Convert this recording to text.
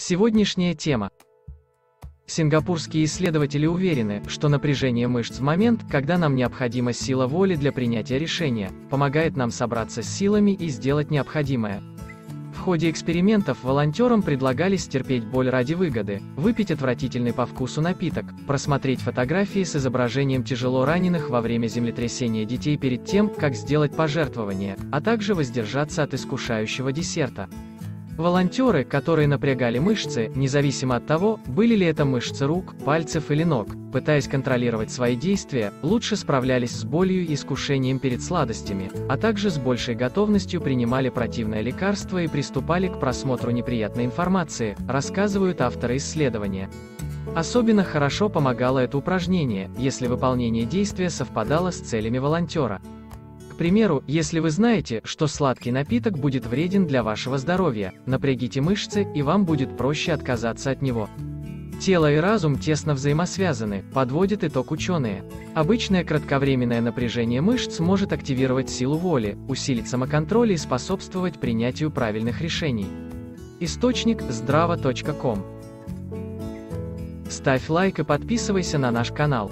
Сегодняшняя тема. Сингапурские исследователи уверены, что напряжение мышц в момент, когда нам необходима сила воли для принятия решения, помогает нам собраться с силами и сделать необходимое. В ходе экспериментов волонтерам предлагали стерпеть боль ради выгоды, выпить отвратительный по вкусу напиток, просмотреть фотографии с изображением тяжело раненых во время землетрясения детей перед тем, как сделать пожертвование, а также воздержаться от искушающего десерта. Волонтеры, которые напрягали мышцы, независимо от того, были ли это мышцы рук, пальцев или ног, пытаясь контролировать свои действия, лучше справлялись с болью и искушением перед сладостями, а также с большей готовностью принимали противное лекарство и приступали к просмотру неприятной информации, рассказывают авторы исследования. Особенно хорошо помогало это упражнение, если выполнение действия совпадало с целями волонтера примеру, если вы знаете, что сладкий напиток будет вреден для вашего здоровья, напрягите мышцы, и вам будет проще отказаться от него. Тело и разум тесно взаимосвязаны, подводят итог ученые. Обычное кратковременное напряжение мышц может активировать силу воли, усилить самоконтроль и способствовать принятию правильных решений. Источник – здрава.ком Ставь лайк и подписывайся на наш канал.